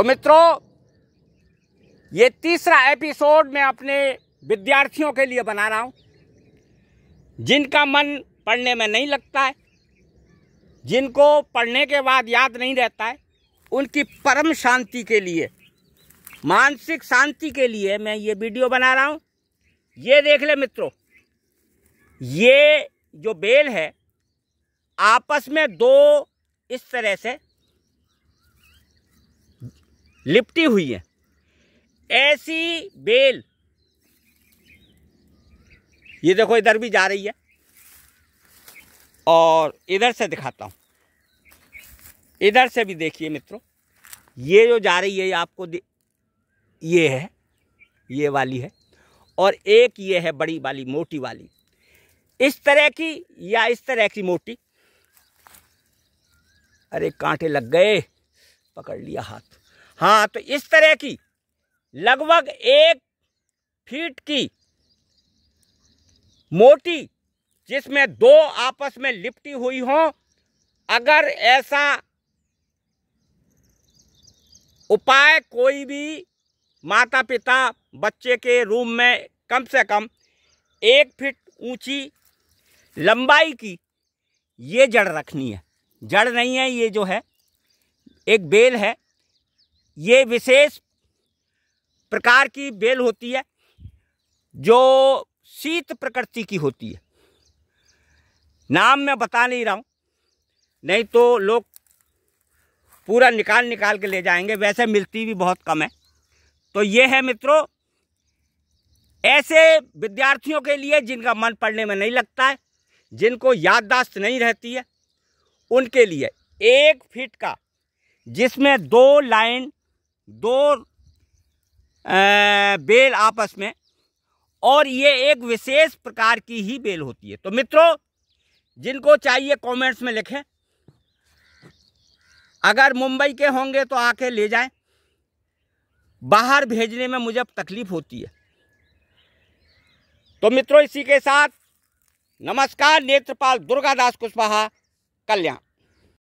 तो मित्रों, ये तीसरा एपिसोड मैं अपने विद्यार्थियों के लिए बना रहा हूँ। जिनका मन पढ़ने में नहीं लगता है, जिनको पढ़ने के बाद याद नहीं रहता है, उनकी परम शांति के लिए, मानसिक शांति के लिए मैं ये वीडियो बना रहा हूँ। ये देख ले मित्रों, ये जो बेल है, आपस में दो इस तरह से लिपटी हुई है। ऐसी बेल। ये देखो, इधर भी जा रही है। और इधर से दिखाता हूँ। इधर से भी देखिए मित्रों, ये जो जा रही है आपको ये है, ये वाली है। और एक ये है बड़ी वाली, मोटी वाली। इस तरह की या इस तरह की मोटी? अरे, कांटे लग गए। पकड़ लिया हाथ। हाँ तो इस तरह की। लगभग एक फीट की मोटी, जिसमें दो आपस में लिपटी हुई हो, अगर ऐसा उपाय कोई भी माता पिता बच्चे के रूम में कम से कम एक फीट ऊँची लंबाई की, ये जड़ रखनी है। जड़ नहीं है, ये जो है, एक बेल है ये विशेष प्रकार की बेल होती है, जो शीत प्रकृति की होती है। नाम मैं बता नहीं रहा हूँ, नहीं तो लोग पूरा निकाल निकाल के ले जाएँगे, वैसे मिलती भी बहुत कम है। तो ये है मित्रों, ऐसे विद्यार्थियों के लिए जिनका मन पढ़ने में नहीं लगता है, जिनको याददाश्त नहीं रहती है, उनके लिए एक फीट का, जिसमें दो लाइन दो बेल आपस में और ये एक विशेष प्रकार की ही बेल होती है। तो मित्रों, जिनको चाहिए कमेंट्स में लिखें। अगर मुंबई के होंगे तो आके ले जाएँ। बाहर भेजने में मुझे तकलीफ़ होती है। तो मित्रों, इसी के साथ नमस्कार, नेत्रपाल दुर्गादास कुशवाहा, कल्याण।